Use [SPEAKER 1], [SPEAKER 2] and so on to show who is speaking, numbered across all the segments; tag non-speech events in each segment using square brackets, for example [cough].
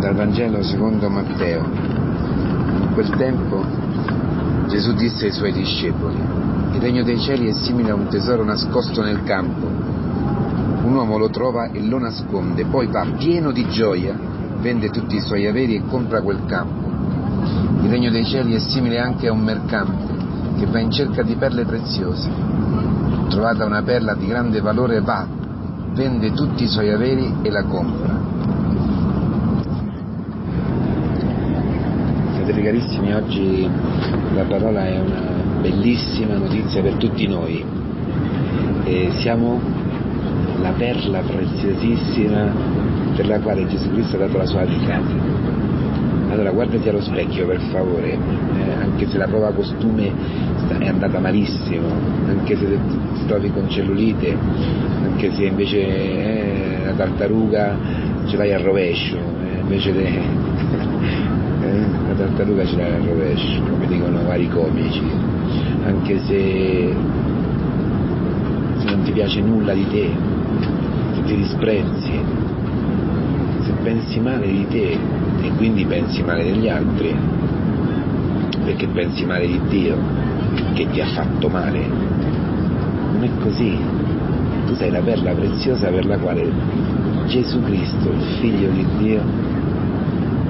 [SPEAKER 1] Dal Vangelo secondo Matteo. In quel tempo Gesù disse ai suoi discepoli, il regno dei cieli è simile a un tesoro nascosto nel campo. Un uomo lo trova e lo nasconde, poi va pieno di gioia, vende tutti i suoi averi e compra quel campo. Il regno dei cieli è simile anche a un mercante che va in cerca di perle preziose. Trovata una perla di grande valore va, vende tutti i suoi averi e la compra. Fratelli carissimi, oggi la parola è una bellissima notizia per tutti noi. E siamo la perla preziosissima per la quale Gesù Cristo ha dato la sua vita. Allora guardati allo specchio per favore, eh, anche se la prova costume è andata malissimo, anche se ti trovi con cellulite, anche se invece eh, la tartaruga ce l'hai al rovescio, eh, invece de, eh, la tartaruga ce l'hai al rovescio, come dicono vari comici, anche se, se non ti piace nulla di te, se ti disprezzi, se pensi male di te, e quindi pensi male degli altri, perché pensi male di Dio che ti ha fatto male. Non è così. Tu sei la perla preziosa per la quale Gesù Cristo, il figlio di Dio,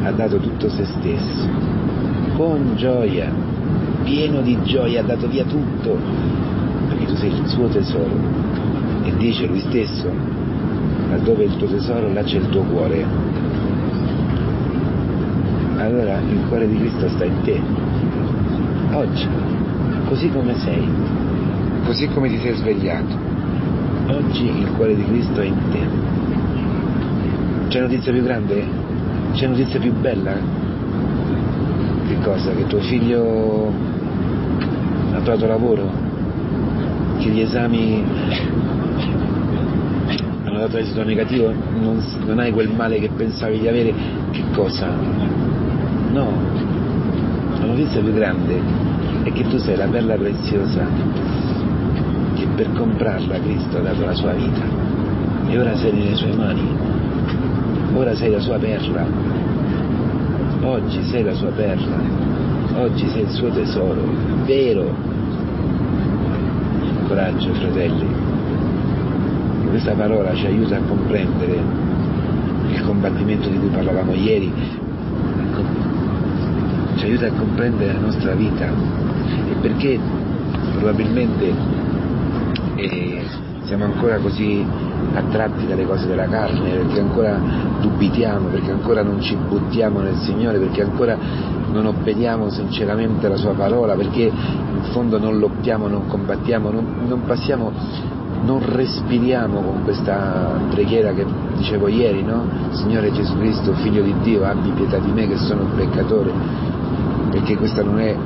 [SPEAKER 1] ha dato tutto se stesso, con gioia, pieno di gioia, ha dato via tutto, perché tu sei il suo tesoro. E dice lui stesso, laddove è il tuo tesoro, là c'è il tuo cuore allora il cuore di Cristo sta in te, oggi, così come sei, così come ti sei svegliato. Oggi il cuore di Cristo è in te. C'è notizia più grande? C'è notizia più bella? Che cosa? Che tuo figlio ha trovato lavoro? Che gli esami [laughs] hanno dato esito negativo? Non, non hai quel male che pensavi di avere? Che cosa? No, la notizia più grande è che tu sei la perla preziosa che per comprarla Cristo ha dato la sua vita e ora sei nelle sue mani, ora sei la sua perla, oggi sei la sua perla, oggi sei il suo tesoro, vero. Coraggio fratelli, questa parola ci aiuta a comprendere il combattimento di cui parlavamo ieri, ci aiuta a comprendere la nostra vita. E perché? Probabilmente eh, siamo ancora così attratti dalle cose della carne, perché ancora dubitiamo, perché ancora non ci buttiamo nel Signore, perché ancora non obbediamo sinceramente alla Sua parola, perché in fondo non lottiamo, non combattiamo, non, non passiamo, non respiriamo con questa preghiera che dicevo ieri, no? Signore Gesù Cristo, Figlio di Dio, abbi pietà di me che sono un peccatore perché questa non è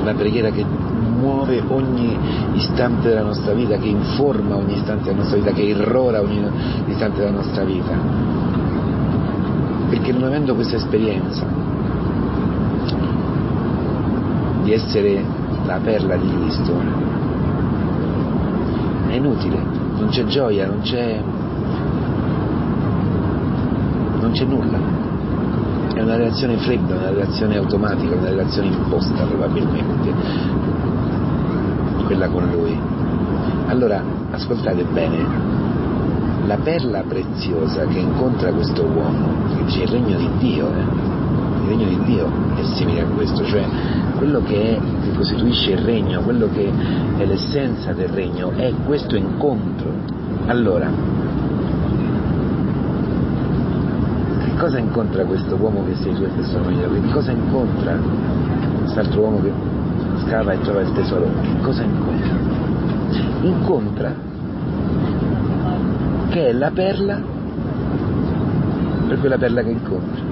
[SPEAKER 1] una preghiera che muove ogni istante della nostra vita, che informa ogni istante della nostra vita, che irrora ogni istante della nostra vita. Perché non avendo questa esperienza di essere la perla di Cristo, è inutile, non c'è gioia, non c'è, non c'è nulla è una relazione fredda, una relazione automatica, una relazione imposta probabilmente, quella con lui. Allora, ascoltate bene, la perla preziosa che incontra questo uomo, dice il regno di Dio, eh? il regno di Dio è simile a questo, cioè quello che, è, che costituisce il regno, quello che è l'essenza del regno, è questo incontro. Allora, cosa incontra questo uomo che sei tu e tesoro mio? Che cosa incontra quest'altro uomo che scava e trova il tesoro? Che cosa incontra? Incontra che è la perla per quella perla che incontra.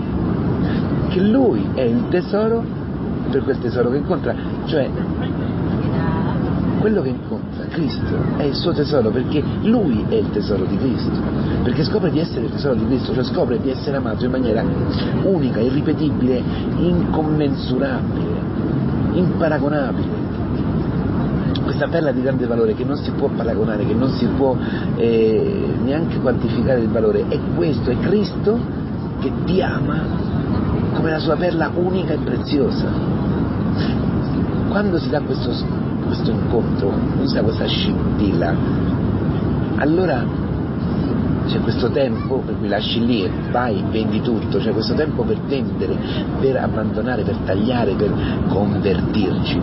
[SPEAKER 1] Che lui è il tesoro per quel tesoro che incontra. Cioè, quello che incontra Cristo è il suo tesoro perché lui è il tesoro di Cristo, perché scopre di essere il tesoro di Cristo, cioè scopre di essere amato in maniera unica, irripetibile, incommensurabile, imparagonabile. Perla di grande valore che non si può paragonare, che non si può eh, neanche quantificare il valore, è questo, è Cristo che ti ama come la sua perla unica e preziosa. Quando si dà questo, questo incontro, dà questa scintilla, allora c'è questo tempo per cui lasci lì e vai, vendi tutto, c'è questo tempo per vendere, per abbandonare, per tagliare, per convertirci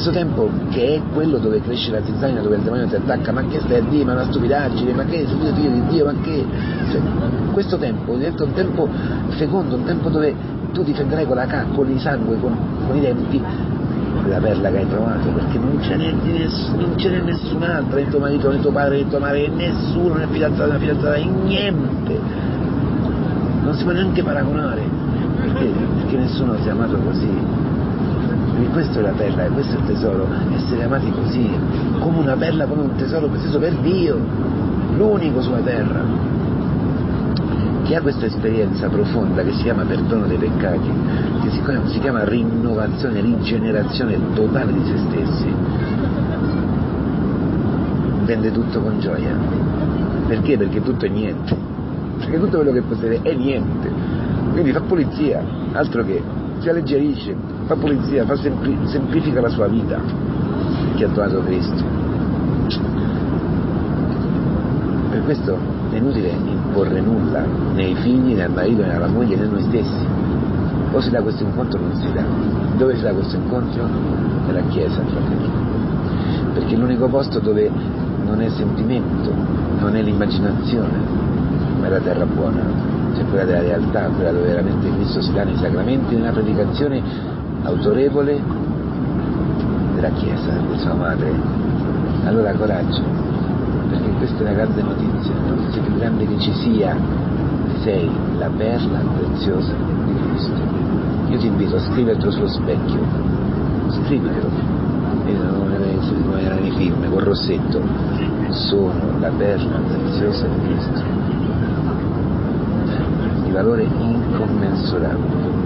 [SPEAKER 1] questo tempo che è quello dove cresce la zizzania, dove il demonio ti attacca, ma che stai a dire, ma una stupidaggine, ma che figlio di Dio, ma che... Cioè, questo tempo diventa un tempo fecondo, un tempo dove tu difenderai con la con il sangue, con, con i denti, quella perla che hai trovato, perché non ce n'è, non ce n'è nessun altro, né tuo marito, né tuo padre, né tua madre, nessuno, né fidanzato, né fidanzata, niente. Non si può neanche paragonare, perché, perché nessuno si è amato così questo è la perla, e questo è il tesoro, essere amati così, come una perla, come un tesoro prezioso per Dio, l'unico sulla terra. Chi ha questa esperienza profonda che si chiama perdono dei peccati, che si si chiama rinnovazione, rigenerazione totale di se stessi, vende tutto con gioia. Perché? Perché tutto è niente. Perché tutto quello che possiede è niente. Quindi fa pulizia, altro che si alleggerisce, fa pulizia, fa sempli- semplifica la sua vita, che ha trovato Cristo. Per questo è inutile imporre nulla né ai figli, né al marito, né alla moglie, né noi stessi. O si dà questo incontro o non si dà. Dove si dà questo incontro? Nella Chiesa, fratelli. Perché è l'unico posto dove non è sentimento, non è l'immaginazione, ma è la terra buona c'è quella della realtà, quella dove veramente Cristo si dà nei sacramenti, nella predicazione autorevole della Chiesa, di sua madre. Allora coraggio, perché questa è una grande notizia, la notizia più grande che ci sia, sei la perla preziosa di Cristo. Io ti invito a scrivertelo sullo specchio, scrivitelo, erano i film, con rossetto, sono la perla preziosa di Cristo di valore incommensurabile.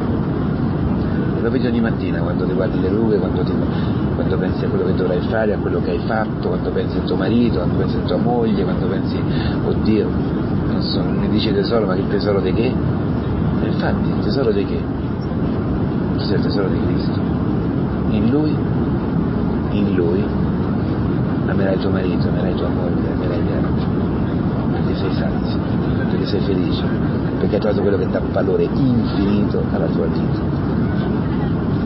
[SPEAKER 1] Lo vedi ogni mattina quando ti guardi le rughe, quando, ti, quando, pensi a quello che dovrai fare, a quello che hai fatto, quando pensi a tuo marito, quando pensi a tua moglie, quando pensi, oddio, non so, mi dice tesoro, ma che tesoro di che? E infatti, tesoro di che? Tu sei il tesoro di Cristo. In Lui, in Lui, amerai tuo marito, amerai tua moglie, amerai gli altri, perché sei sazio, perché sei felice, perché hai trovato quello che dà valore infinito alla tua vita.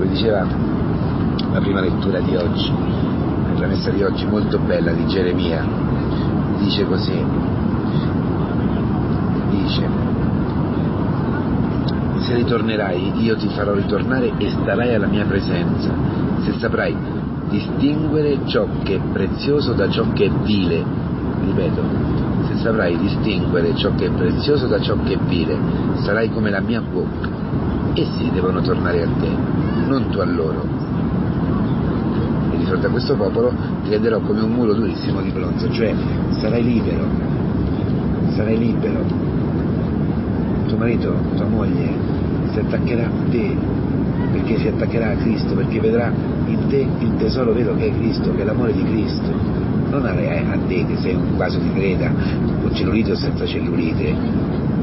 [SPEAKER 1] Diceva la prima lettura di oggi, la messa di oggi molto bella di Geremia, dice così, dice, se ritornerai io ti farò ritornare e starai alla mia presenza, se saprai distinguere ciò che è prezioso da ciò che è vile, ripeto, saprai distinguere ciò che è prezioso da ciò che è vile, sarai come la mia bocca. Essi devono tornare a te, non tu a loro. E di fronte a questo popolo ti renderò come un muro durissimo di bronzo, cioè sarai libero, sarai libero. Tuo marito, tua moglie si attaccherà a te perché si attaccherà a Cristo, perché vedrà in te il tesoro vero che è Cristo, che è l'amore di Cristo non a, te che sei un vaso di creta, con cellulite o senza cellulite,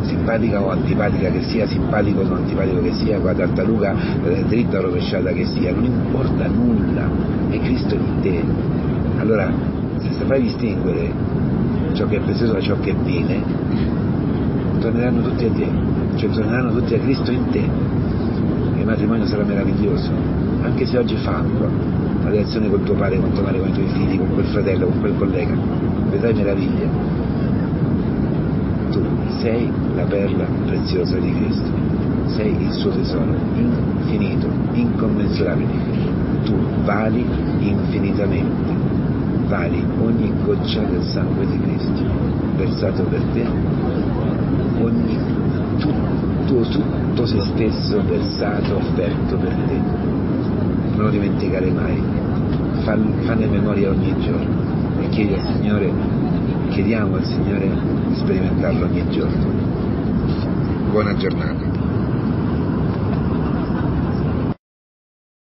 [SPEAKER 1] simpatica o antipatica che sia, simpatico o antipatico che sia, la tartaruga eh, dritta o rovesciata che sia, non importa nulla, è Cristo in te. Allora, se saprai distinguere ciò che è prezioso da ciò che è bene, torneranno tutti a te, cioè torneranno tutti a Cristo in te. Il matrimonio sarà meraviglioso, anche se oggi fanno la relazione con tuo padre, con tua madre, con i tuoi figli, con quel fratello, con quel collega. Vedrai meraviglia. Sei la perla preziosa di Cristo, sei il suo tesoro, infinito, incommensurabile. Tu vali infinitamente, vali ogni goccia del sangue di Cristo, versato per te, ogni tutto, tutto se stesso versato, offerto per te non lo dimenticare mai, fanne memoria ogni giorno e chiedi al Signore, chiediamo al Signore di sperimentarlo ogni giorno. Buona giornata.